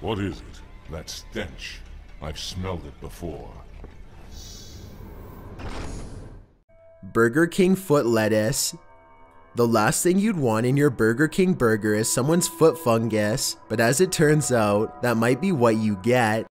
What is it? That stench. I've smelled it before. Burger King foot lettuce. The last thing you'd want in your Burger King burger is someone's foot fungus, but as it turns out, that might be what you get.